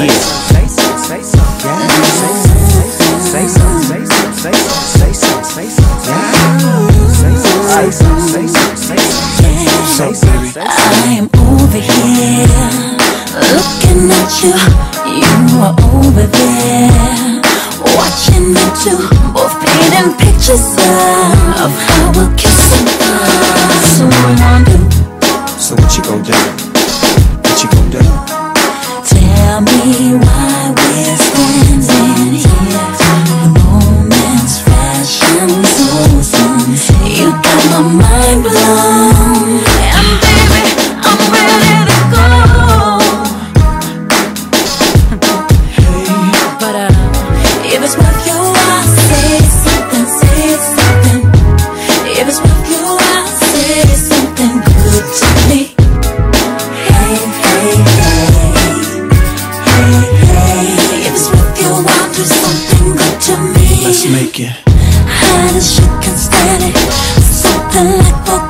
Say something, say something, yeah. Say something, say something, say something, say something, say something. Say something. I'm over here, looking at you. You are over there, watching both painting pictures of how we're kissing. So so what you gonna do? Make it. Hot as shit can stand it. Something like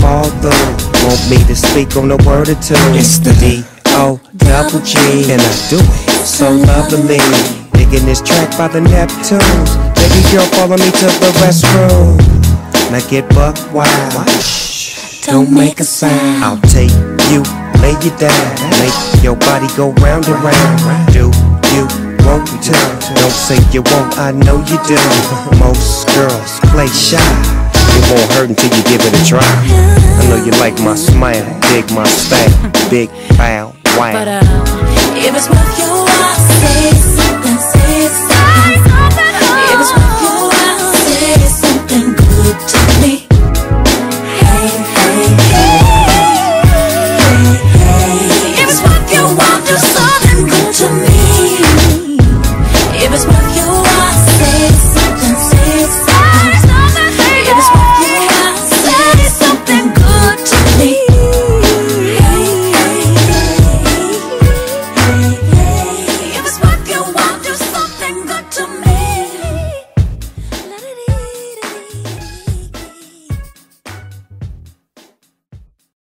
fall through, want me to speak on a word or two. It's the D O double G, and I do it so lovely. Digging this track by the Neptunes. Baby girl, follow me to the restroom. Now get buck wild. Shh, Don't make a sound. I'll take you, lay you down, make your body go round and round. Do you want to? Don't say you won't, I know you do. Most girls play shy. It won't hurt until you give it a try. I know you like my smile, dig my style, big bow, wow. But uh,